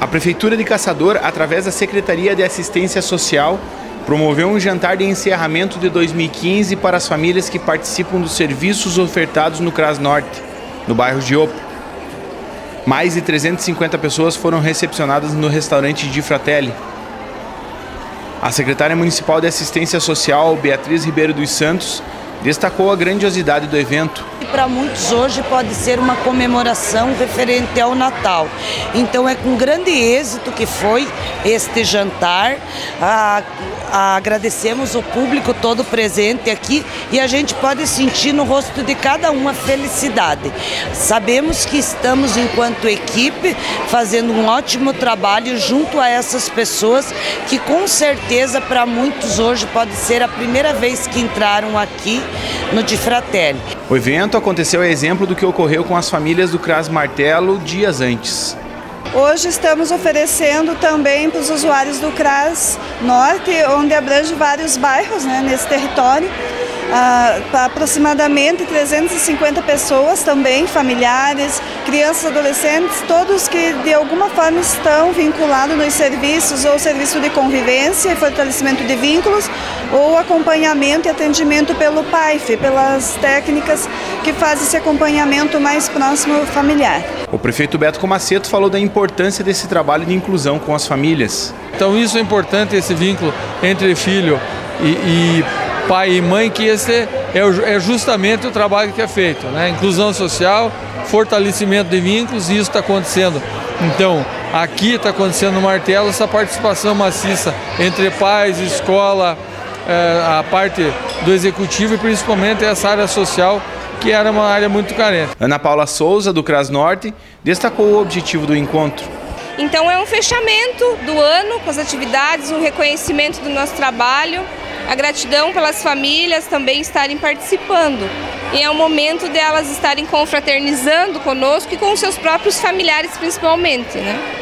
A Prefeitura de Caçador, através da Secretaria de Assistência Social, promoveu um jantar de encerramento de 2015 para as famílias que participam dos serviços ofertados no CRAS Norte, no bairro de Opo. Mais de 350 pessoas foram recepcionadas no restaurante de Fratelli. A secretária municipal de Assistência Social, Beatriz Ribeiro dos Santos, destacou a grandiosidade do evento. Para muitos hoje pode ser uma comemoração referente ao Natal. Então é com grande êxito que foi este jantar. Agradecemos o público todo presente aqui e a gente pode sentir no rosto de cada um a felicidade. Sabemos que estamos, enquanto equipe, fazendo um ótimo trabalho junto a essas pessoas que, com certeza, para muitos hoje pode ser a primeira vez que entraram aqui no Di Fratelli. O evento aconteceu a exemplo do que ocorreu com as famílias do Cras Martelo dias antes. Hoje estamos oferecendo também para os usuários do CRAS Norte, onde abrange vários bairros né, nesse território, para aproximadamente 350 pessoas também, familiares, crianças, adolescentes, todos que de alguma forma estão vinculados nos serviços ou serviço de convivência e fortalecimento de vínculos ou acompanhamento e atendimento pelo PAIF, pelas técnicas que fazem esse acompanhamento mais próximo familiar. O prefeito Beto Comaceto falou da importância desse trabalho de inclusão com as famílias. Então isso é importante, esse vínculo entre filho e, e pai e mãe, que esse é, é justamente o trabalho que é feito. Né? Inclusão social, fortalecimento de vínculos, e isso está acontecendo. Então, aqui está acontecendo no Martelo essa participação maciça entre pais, escola, é, a parte do executivo e principalmente essa área social que era uma área muito carente. Ana Paula Souza, do CRAS Norte, destacou o objetivo do encontro. Então é um fechamento do ano com as atividades, um reconhecimento do nosso trabalho, a gratidão pelas famílias também estarem participando. E é o momento delas estarem confraternizando conosco e com seus próprios familiares principalmente, né?